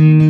Bye.